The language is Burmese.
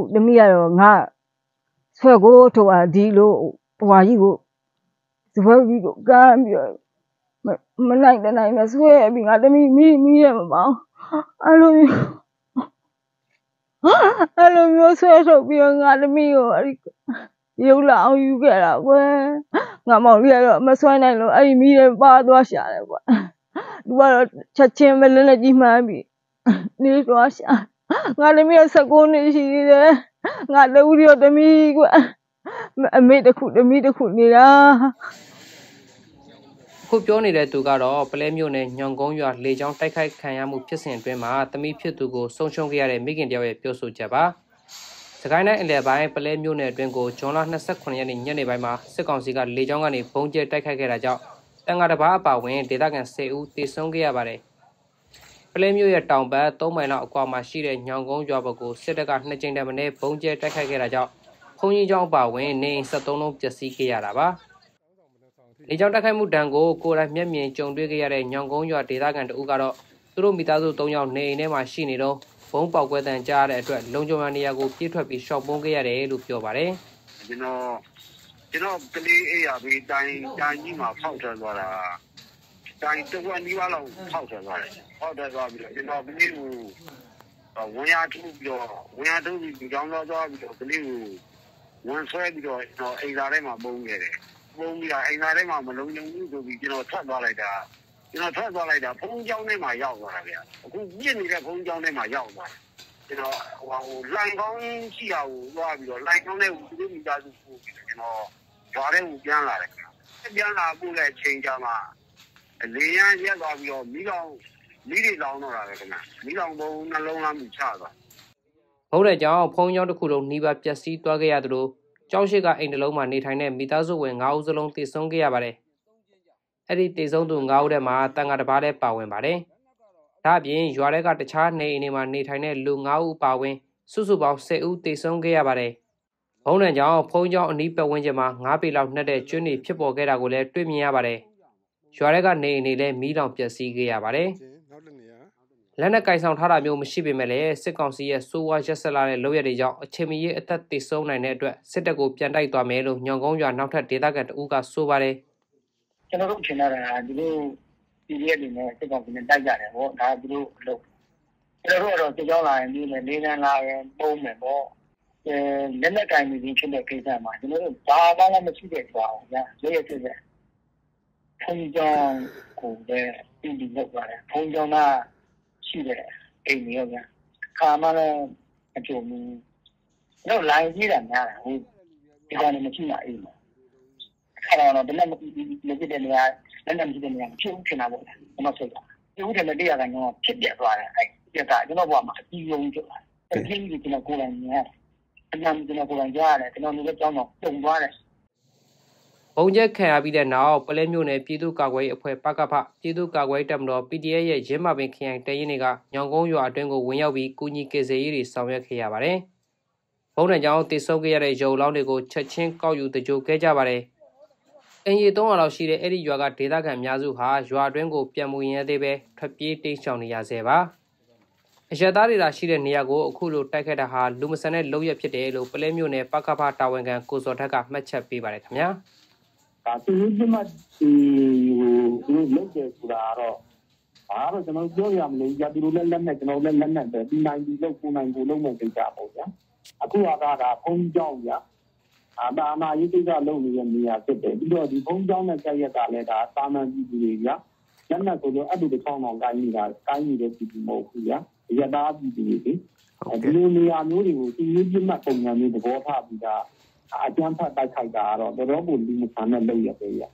ခုသမီးကတော့ငါဆွဲကိုထုတ်อ่ะဒီလိုဟွာကြီးကိုစပွဲကြီးကိုကမ်းပြီးတော့မမနိုင်တဲ့နိုင်နဲ့ဆွဲပြီးငါသမီးမိမိရဲ့မပေါင်းအဲ့လိုမျိုးအဲ့လိုမျိုးဆွဲထုတ်ပြီးတော့ငါသမီးကိုအဲ့ဒီရုပ်လာအောင်ယူခဲ့တာကွယ်ငါမောင်လေးကတော့မဆွဲနိုင်လို့အဲ့ဒီမိရဲ့ပါသွားရှာတယ်ကွယ်သူကတော့ချက်ချင်းပဲလက်လက်ကြီးမှန်းပြီးနေသွားရှာ ငါသမီးက16နှစ်ရှိသေးတယ်ငါတူရီသမီးကွယ်အမေတစ်ခုသမီးတစ်ခုနေတာခုပြောနေတဲ့သူကတော့ပလဲမြို့နယ်ညောင်ကုန်းရွာလေကြောင်းတိုက်ခိုက်ခံရမှုဖြစ်စဉ်အတွင်းမှာတမိဖြစ်သူကိုဆုံးရှုံးခဲ့ရတဲ့မိခင်တယောက်ရဲ့ပြောဆိုချက်ပါစကိုင်းတိုင်းအလဲပိုင်းပလဲမြို့နယ်အတွင်းကိုဇွန်လ29ရက်နေ့ညနေပိုင်းမှာစစ်ကောင်စီကလေကြောင်းကနေဘုံကျဲတိုက်ခိုက်ခဲ့တာကြောင့်တန်ဃာတစ်ပါးအပါအဝင်ဒေသခံ10ဦးသေဆုံးခဲ့ရပါတယ် ပလဲမြို့ရဲ့တောင်ဘက်3မိုင်လောက်အကွာမှာရှိတဲ့ညောင်ကုန်းရွာဘက်ကိုစစ်တပ်ကနှစ်ကြိမ်တည်းမင်းဘုံကျဲတိုက်ခိုက်ခဲ့တာကြောင့်ဘုံကြီးကျောင်းအပါအဝင်နေအိမ်73လုံးပျက်စီးခဲ့ရတာပါလေကြောင်းတိုက်ခိုက်မှုတံကိုကိုယ်တိုင်မျက်မြင်ကြုံတွေ့ခဲ့ရတဲ့ညောင်ကုန်းရွာဒေသခံတဦးကတော့သူတို့မိသားစု၃ယောက်နေအိမ်ထဲမှာရှိနေတော့ဘုံပေါက်ကွဲတန်ကြားရတဲ့အတွက်လုံခြုံရနေရာကိုပြေးထွက်ပြီးရှော့ပုံးခဲ့ရတယ်လို့ပြောပါတယ်ကျွန်တော်ကျွန်တော်ကလေးအေးရပြီးတိုင်းတိုင်းကြီးမှာဖောက်ထွက်သွားတာ တိုင်းတစ်ဝက်နီးပါးလောက်ဖောက်ထွက်သွားတယ်ဖောက်ထွက်သွားပြီးတော့ကျွန်တော်ကလေးကိုဝင်ရထူပြီးတော့ဝင်ရထူပြီးဒီကြောင်းသွားသွားပြီးတော့ကလေးကိုဝင်ဆွဲပြီးတော့ကျွန်တော်အိမ်သားထဲမှာပုံခဲ့တယ်ပုံပြီးတော့အိမ်သားထဲမှာမလုံးလုံးဘူးဆိုပြီးကျွန်တော်ထွက်သွားလိုက်တာကျွန်တော်ထွက်သွားလိုက်တာဘုံကြောင်းထဲမှာရောက်သွားတာဗျအခုပြစ်နေတဲ့ဘုံကြောင်းထဲမှာရောက်သွားတယ်ကျွန်တော်ဟိုဟိုလိုင်ကောင်းရှိရကိုသွားပြီးတော့လိုင်ကောင်းတဲ့ကိုသူတို့မိသားစုပို့ပြီးတော့ကျွန်တော်ဓာတ်တဲ့ကိုပြန်လာတယ်ခင်ဗျပြန်လာပို့တဲ့အချိန်ကျမှ လေရန်ရက်သွားပြီးတော့မိလောင်မိတွေလောင်တော့တာပဲခင်ဗျမိလောင်ဘုံနှလုံးလားမြချသွား။ဟုတ်တဲ့ကြောင့်ဖုံးကျောင်းတစ်ခုလုံးနှီးပါပျက်စီးသွားခဲ့ရသလိုကျောင်းရှိကအိမ်တစ်လုံးမှာနေထိုင်တဲ့မိသားစုဝင်9ဦးစလုံးသေဆုံးခဲ့ရပါတယ်။အဲ့ဒီသေဆုံးသူ9ဦးထဲမှာတန်ဃာတစ်ပါးလည်းပါဝင်ပါတယ်။ဒါ့အပြင်ရွာထဲကတခြားနေအိမ်တွေမှာနေထိုင်တဲ့လူ9ဦးပါဝင်စုစုပေါင်း10ဦးသေဆုံးခဲ့ရပါတယ်။ဘုံနဲ့ကြောင့်ဖုံးကျောင်းအနီးပတ်ဝန်းကျင်မှာ9ပေလောက်နှက်တဲ့ကျွန်းတွေဖြစ်ပေါ်ခဲ့တာကိုလည်းတွေ့မြင်ရပါတယ်။ ရွာထဲကနေအိမ်တွေလည်းမီးလောင်ပျက်စီးခဲ့ရပါတယ်။နောက်တစ်နေရာလက်နက်ကင်ဆောင်ထားတာမျိုးမရှိပေမဲ့လည်းစစ်ကောင်စီရဲ့စိုးဝါးရက်ဆက်လာတဲ့လုပ်ရက်တွေကြောင့်အချိန်မီအသက်သေဆုံးနိုင်တဲ့အတွက်စစ်တပ်ကိုပြန်တိုက်သွားမယ်လို့ညောင်ကုန်းရွာနောက်ထပ်ဒေသခံတအူးကဆိုပါတယ်ကျွန်တော်တို့ထင်တာကဒီလို PDF တွေနဲ့စစ်ကောင်စီနဲ့တိုက်ကြတယ်ပေါ့ဒါကသူတို့အလုပ်ကျွန်တော်တို့ကတော့စစ်ကြောင်းလာရင်ဒီနဲ့လေးလန်းလာရင်ပုံမယ်ပေါ့အဲလက်နက်ကင်ပြီးဖြစ်တဲ့ကိစ္စမှာကျွန်တော်တို့ဘာမှလည်းမရှိတဲ့ကြွားအောင်ညာရဲရဲစစ်စစ် ဖုန်ကြောင်ကိုပဲပြည်ပြီးလုပ်ပါတယ်ဖုန်ကြောင်ကရှိတဲ့အိမ်မျိုးညာခါမှလည်းအကျုံမီတော့လိုင်းကြီးတာများတာဟုတ်ဒီကောင်လည်းမရှိပါဘူးအဲ့တော့ဘယ်နဲ့မဖြစ်တဲ့နေရာလက်နဲ့မဖြစ်တဲ့နေရာဖြစ်ဦးချင်တာပေါ့ကျွန်တော်စိတ်ကဖြစ်ဦးတယ်နဲ့တရားကန်တော့ဖြစ်ပြတ်သွားတယ်အဲ့ပြက်ကကျွန်တော်ဘဝမှာအကြီးဆုံးဖြစ်သွားတယ်အဲ့ဒီကြီးကျွန်တော်ကိုယ်တိုင်မြင်ရတယ်အမှန်ကျွန်တော်ကိုယ်တိုင်ကြားရတယ်ကျွန်တော်နေတဲ့ကြောင်းတော့ပုံသွားတယ်။ ဘုံကျက်ခံရပြီးတဲ့နောက်ပလဲမျိုးနယ်ပြည်သူ့ကာကွယ်ရေးအဖွဲ့ပကဖပြည်သူ့ကာကွယ်ရေးတပ်မတော် PDF ရဲ့ရင်းမာပင်ခရိုင်တရင်တွေကညောင်ကုန်းရွာအတွင်းကိုဝင်ရောက်ပြီးကူညီကေစေရေးတွေဆောင်ရွက်ခဲ့ရပါတယ်။ဘုံနဲ့ကြောင့်တေဆုံးခဲ့ရတဲ့ရုံလောင်းတွေကိုချက်ချင်းကောက်ယူတကြိုခဲ့ကြပါတယ်။အင်ရီ300လောက်ရှိတဲ့အဲ့ဒီရွာကဒေသခံအများစုဟာရွာအတွင်းကိုပြန်မဝင်ရသေးပဲထွက်ပြေးတိမ်းရှောင်နေရဆဲပါ။အရသားတွေသာရှိတဲ့နေရာကိုအခုလိုတိုက်ခတ်တာဟာလူမဆန်တဲ့လုပ်ရဖြစ်တယ်လို့ပလဲမျိုးနယ်ပကဖတာဝန်ခံကိုစောထက်ကမှတ်ချက်ပေးပါတယ်ခင်ဗျာ။ ဒါသူတို့ကမှဒီဟိုသူတို့လုပ်တယ်ဆိုတာတော့ဘာတော့ကျွန်တော်ပြောရမလို့ကြာသူတို့လည်းလက်နဲ့ကျွန်တော်လည်းလက်နဲ့ပဲဒီနိုင်ဒီလုပ်ကိုနိုင်ကိုလုံးမဲ့ကိစ္စပေါ့ဗျာအခုကဒါဖုံးကြောင်းဗျာအာဒါနာရေးကိစ္စလုပ်နေတဲ့နေရာဖြစ်တယ်ပြီးတော့ဒီဖုံးကြောင်းနဲ့ကြက်ရက်ကလည်းဒါသာမန်ပြည်သူတွေဗျာလက်နဲ့ကိုတော့အဲ့ဒီတစ်ချောင်းအောင်ကိုင်းနေတာကိုင်းနေတဲ့ပြည်သူမဟုတ်ဘူးဗျာရတာပြည်သူတွေဒီလိုနေရာမျိုးတွေကိုသူရေးပြမှတ်ပုံစံမျိုးသဘောထားပြီးတာ အကျန်းဖတ်တိုက်ခိုက်တာကတော့တော်တော်ကိုလူမဆန်တဲ့လုပ်ရပဲဗျာ